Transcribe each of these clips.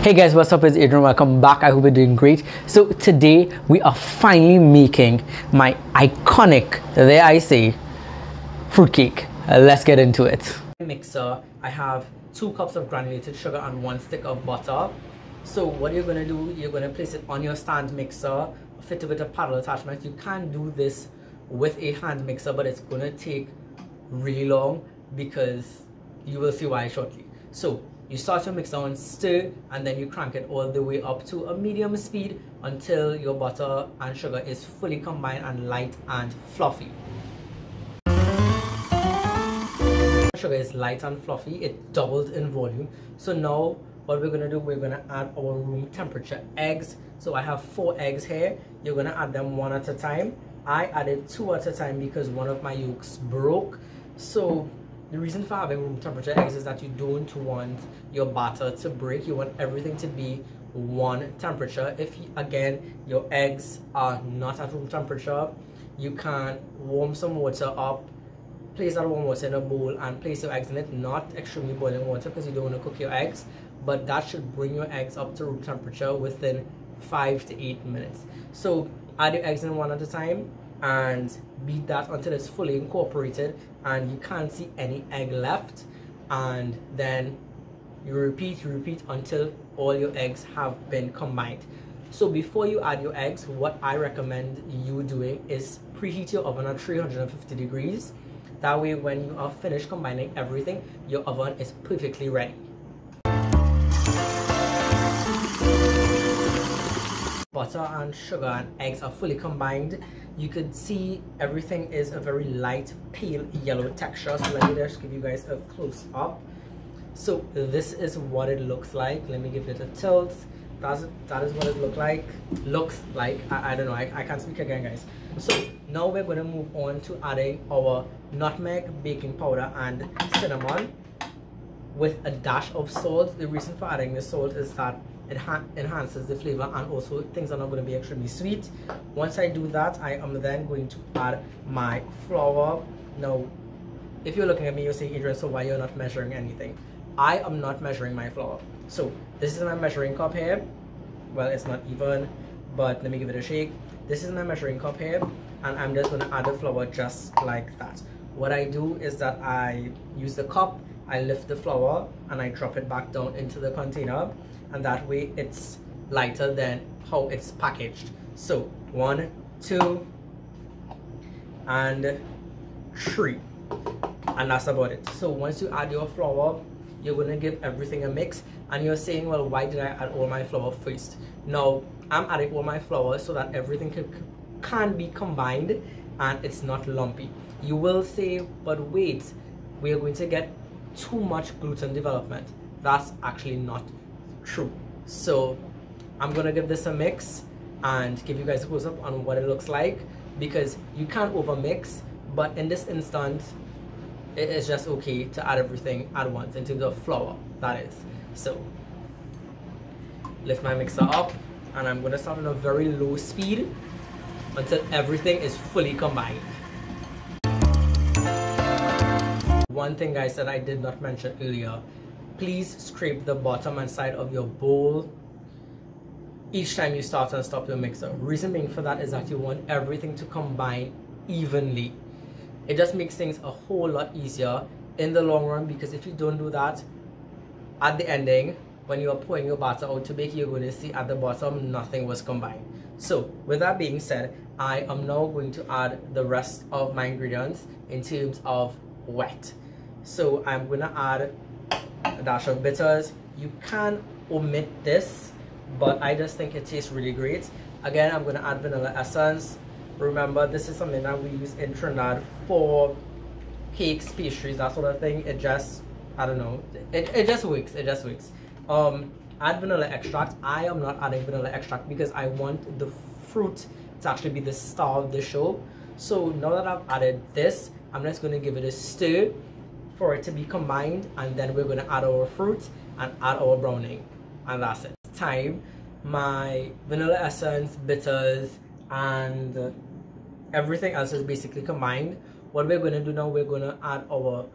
Hey guys, what's up? It's Adrian. Welcome back. I hope you're doing great. So today we are finally making my iconic, there I say, fruitcake. Uh, let's get into it. Mixer, I have two cups of granulated sugar and one stick of butter. So what you're gonna do, you're gonna place it on your stand mixer, fit it with a paddle attachment. You can do this with a hand mixer, but it's gonna take really long because you will see why shortly. So you start your mixer on stir and then you crank it all the way up to a medium speed until your butter and sugar is fully combined and light and fluffy. Sugar is light and fluffy, it doubled in volume. So now what we're gonna do, we're gonna add our room temperature eggs. So I have four eggs here. You're gonna add them one at a time. I added two at a time because one of my yolks broke. So the reason for having room temperature eggs is that you don't want your batter to break. You want everything to be one temperature. If, again, your eggs are not at room temperature, you can warm some water up, place that warm water in a bowl and place your eggs in it. Not extremely boiling water because you don't want to cook your eggs, but that should bring your eggs up to room temperature within five to eight minutes. So add your eggs in one at a time and beat that until it's fully incorporated and you can't see any egg left. And then you repeat you repeat until all your eggs have been combined. So before you add your eggs what i recommend you doing is preheat your oven at 350 degrees. That way when you are finished combining everything your oven is perfectly ready butter and sugar and eggs are fully combined you could see everything is a very light pale yellow texture. So let me just give you guys a close up. So this is what it looks like. Let me give it a tilt. That's that is what it look like looks like. I, I don't know. I, I can't speak again guys. So now we're going to move on to adding our nutmeg baking powder and cinnamon with a dash of salt. The reason for adding the salt is that enhances the flavor and also things are not going to be extremely sweet. Once i do that i am then going to add my flour. Now if you're looking at me you're saying adrian so why you're not measuring anything? I am not measuring my flour. So this is my measuring cup here. Well it's not even but let me give it a shake. This is my measuring cup here and i'm just going to add the flour just like that. What i do is that i use the cup i lift the flour and i drop it back down into the container and that way it's lighter than how it's packaged. So one two and three. And that's about it. So once you add your flour you're going to give everything a mix and you're saying well why did i add all my flour first? Now i'm adding all my flour so that everything can, can be combined and it's not lumpy. You will say but wait we are going to get too much gluten development. That's actually not true. So i'm gonna give this a mix and give you guys a close up on what it looks like because you can't over mix but in this instance it is just okay to add everything at once into the flour that is. So lift my mixer up and i'm to start on a very low speed until everything is fully combined. One thing guys that i did not mention earlier please scrape the bottom and side of your bowl each time you start and stop your mixer. Reason being for that is that you want everything to combine evenly. It just makes things a whole lot easier in the long run because if you don't do that, at the ending, when you are pouring your batter out to bake, you're going to see at the bottom nothing was combined. So with that being said, I am now going to add the rest of my ingredients in terms of wet. So I'm going to add a dash of bitters. You can omit this, but I just think it tastes really great. Again, I'm gonna add vanilla essence. Remember, this is something that we use in Trinidad for cakes, pastries, that sort of thing. It just, I don't know, it, it just works, it just works. Um, add vanilla extract. I am not adding vanilla extract because I want the fruit to actually be the star of the show. So now that I've added this, I'm just gonna give it a stir for it to be combined and then we're going to add our fruit and add our browning and that's it. Time my vanilla essence, bitters and everything else is basically combined. What we're going to do now, we're going to add our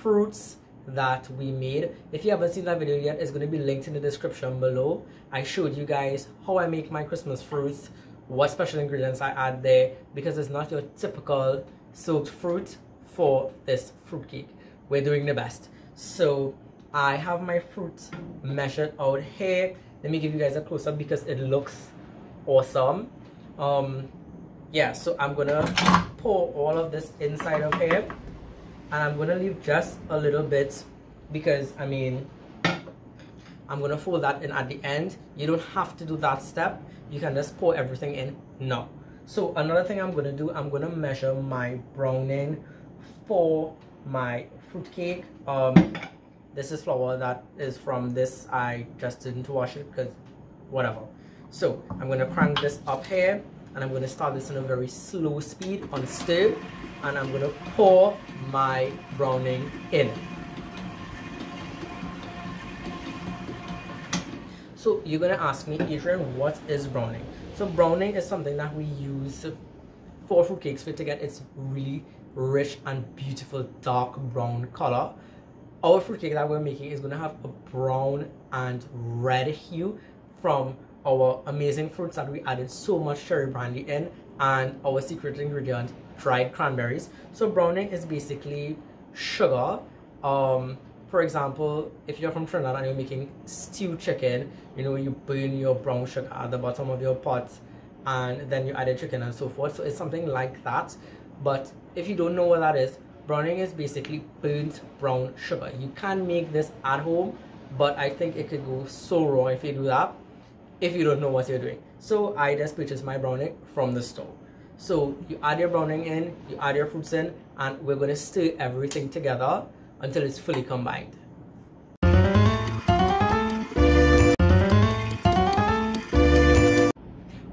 fruits that we made if you haven't seen that video yet it's going to be linked in the description below i showed you guys how i make my christmas fruits what special ingredients i add there because it's not your typical soaked fruit for this fruit cake we're doing the best. So i have my fruit measured out here. Let me give you guys a close-up because it looks awesome. Um yeah so i'm gonna pour all of this inside of here. And I'm gonna leave just a little bit because I mean I'm gonna fold that in at the end. You don't have to do that step. You can just pour everything in now. So another thing I'm gonna do I'm gonna measure my browning for my fruit cake um this is flour that is from this I just didn't wash it because whatever so I'm gonna crank this up here and I'm to start this in a very slow speed on stir and I'm to pour my browning in. So you're to ask me, Adrian, what is browning? So browning is something that we use for fruit cakes for to get its really rich and beautiful dark brown color. Our fruit cake that we're making is going to have a brown and red hue from our amazing fruits that we added so much cherry brandy in and our secret ingredient dried cranberries. So browning is basically sugar. Um for example if you're from trinidad and you're making stewed chicken you know you burn your brown sugar at the bottom of your pot and then you add a chicken and so forth. So it's something like that. But if you don't know what that is browning is basically burnt brown sugar you can make this at home but i think it could go so wrong if you do that if you don't know what you're doing. So I just purchased my browning from the store. So you add your browning in, you add your fruits in, and we're going to stir everything together until it's fully combined.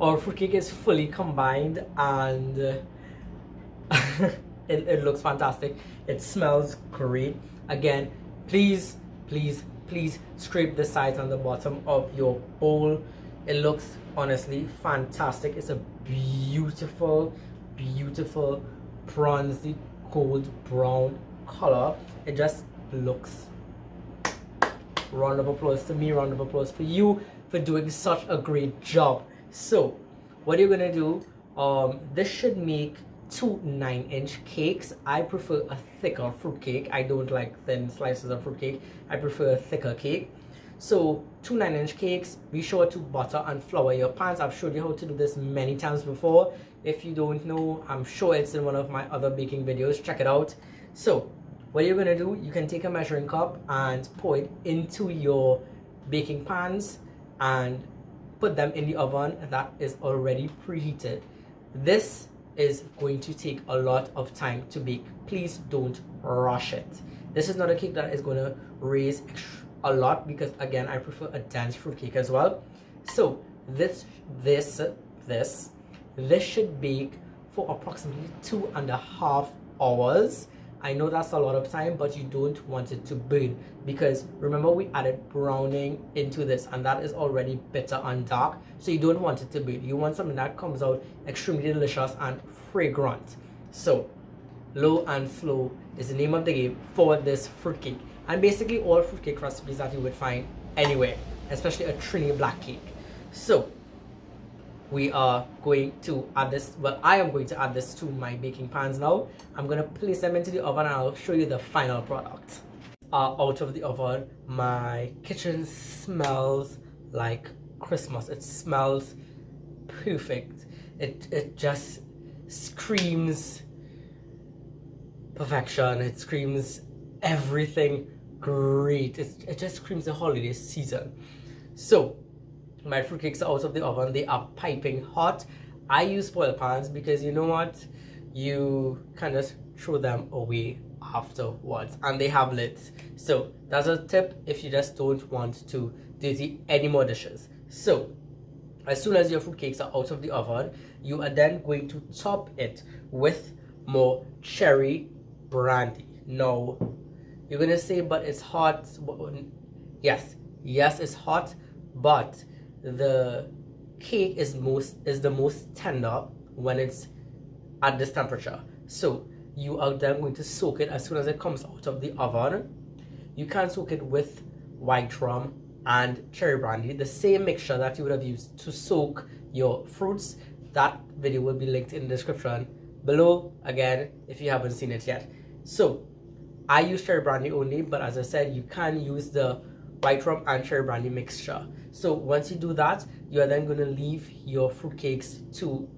Our fruit cake is fully combined and it, it looks fantastic. It smells great. Again, please, please, please scrape the sides and the bottom of your bowl it looks honestly fantastic it's a beautiful beautiful bronzy gold brown color it just looks round of applause to me round of applause for you for doing such a great job so what are you're gonna do um this should make two nine inch cakes i prefer a thicker fruit cake i don't like thin slices of fruit cake i prefer a thicker cake so two 9 inch cakes, be sure to butter and flour your pans. I've showed you how to do this many times before. If you don't know, I'm sure it's in one of my other baking videos. Check it out. So what you're gonna do, you can take a measuring cup and pour it into your baking pans and put them in the oven that is already preheated. This is going to take a lot of time to bake. Please don't rush it. This is not a cake that is going to raise a lot because again I prefer a dense fruit cake as well so this this this this should bake for approximately two and a half hours I know that's a lot of time but you don't want it to burn. Because remember we added browning into this and that is already bitter and dark so you don't want it to burn. You want something that comes out extremely delicious and fragrant. So low and slow is the name of the game for this fruitcake. And basically all fruitcake recipes that you would find anywhere, especially a Trini black cake. So we are going to add this, well I am going to add this to my baking pans now. I'm going to place them into the oven and I'll show you the final product. Uh, out of the oven, my kitchen smells like Christmas. It smells perfect. It, it just screams perfection. It screams everything great. It, it just screams the holiday season. So, my fruitcakes are out of the oven. They are piping hot. I use foil pans because you know what? You can just throw them away afterwards and they have lids. So that's a tip if you just don't want to dirty any more dishes. So as soon as your fruitcakes are out of the oven, you are then going to top it with more cherry brandy. Now, you're gonna say, but it's hot. Yes, yes, it's hot, but the cake is most is the most tender when it's at this temperature. So you are then going to soak it as soon as it comes out of the oven. you can soak it with white rum and cherry brandy the same mixture that you would have used to soak your fruits that video will be linked in the description below again if you haven't seen it yet so i use cherry brandy only but as i said you can use the white rum and cherry brandy mixture so once you do that you are then going to leave your fruit cakes to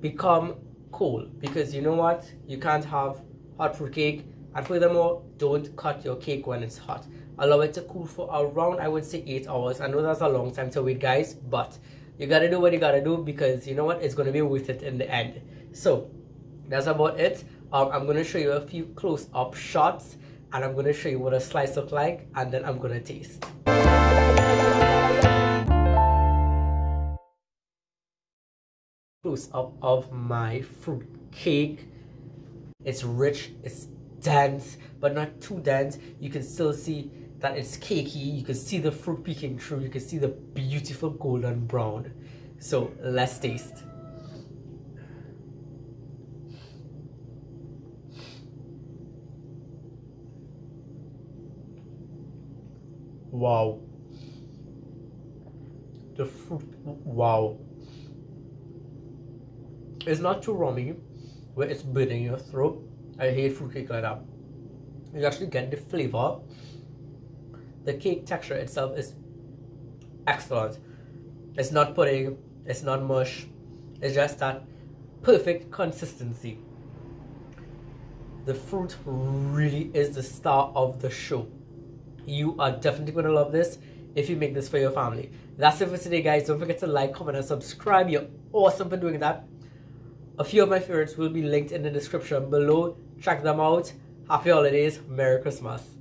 become cold because you know what? You can't have hot fruit cake and furthermore don't cut your cake when it's hot. Allow it to cool for around i would say eight hours. I know that's a long time to wait guys but you gotta do what you gotta do because you know what? It's gonna be worth it in the end. So that's about it. Um, i'm gonna show you a few close-up shots and i'm gonna show you what a slice look like and then i'm gonna taste up of my fruit cake it's rich it's dense but not too dense you can still see that it's cakey. You can see the fruit peeking through. You can see the beautiful golden brown. So let's taste. Wow. The fruit, wow. It's not too rummy where it's burning your throat. I hate fruitcake like that. You actually get the flavor the cake texture itself is excellent. It's not pudding, it's not mush, it's just that perfect consistency. The fruit really is the star of the show. You are definitely going to love this if you make this for your family. That's it for today, guys. Don't forget to like, comment, and subscribe. You're awesome for doing that. A few of my favorites will be linked in the description below. Check them out. Happy holidays. Merry Christmas.